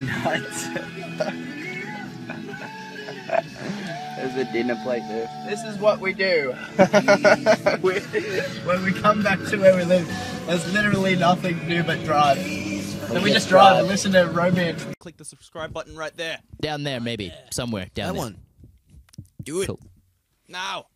Nuts. There's a dinner plate there. This is what we do. we, when we come back to where we live, there's literally nothing to do but drive. So we just drive and listen to romance. Click the subscribe button right there. Down there, maybe. Somewhere down That there. one. Do it. Cool. Now.